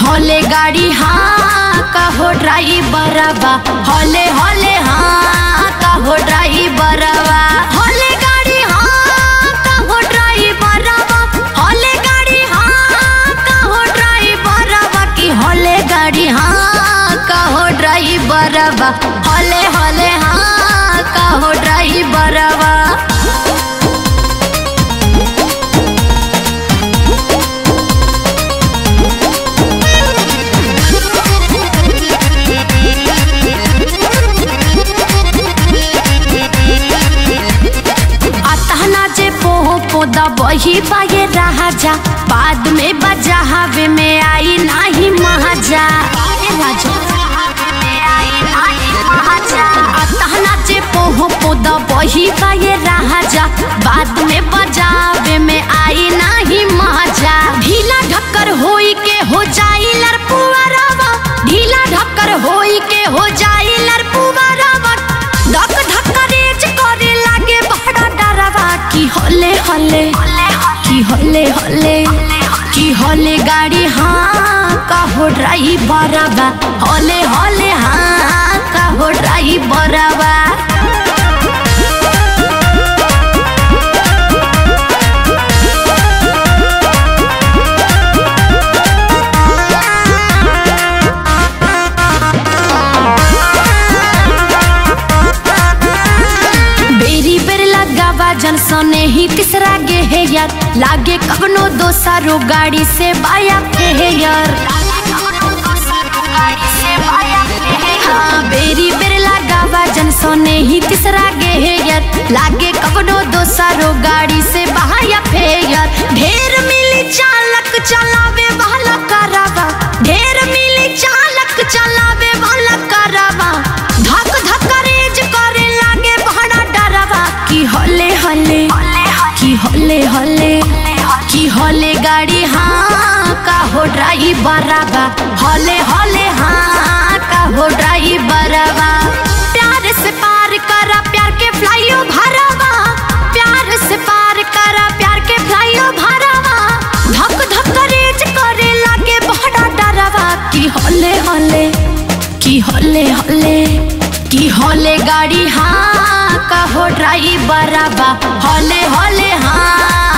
हौले गाड़ी हाँ कहो ड्राइवरवा हौले हौले हाँ कहो ड्राइवरवा हौले गाड़ी हाँ कहो ड्राइवरवा हौले गाड़ी हाँ कहो ड्राइवरवा की हौले गाड़ी हाँ कहो ड्राइवरवा हौले हौले हाँ कहो ड्राइवरवा पोहो पाए वही बाये राजा। बाद में बजावे में आई नाही महाजा। पोहो पोदा बही पाए राजा। बाद में की होले होले, की होले होले, की होले गाड़ी हाँ कहो ड्राइवरवा होले होले हाँ कहो ड्राइवरवा बेरी जन सने ही तीसरा गे है यार। लागे कबनो दो सारो गाड़ी से बाया फे है यार। हाँ बेरी बेर लगावा जन सोने ही तीसरा गे है यार। लागे दो सा गाड़ी की होले गाड़ी हाँ का कहो ड्राइवरवा होले होले हाँ का कहो ड्राइवरवा प्यार से पार करा, प्यार के फ्लाइयो भरवा प्यार से पार करा, प्यार के फ्लाइयो भरवा धक धक, रेज करे लागे, बड़ा डरवा की होले होले, की होले होले, की होले गाड़ी हाँ का कहो ड्राइवरवा होले होले हाँ।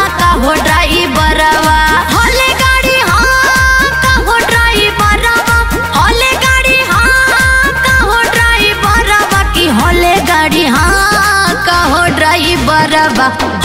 ड्राइवरवा